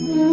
mm -hmm.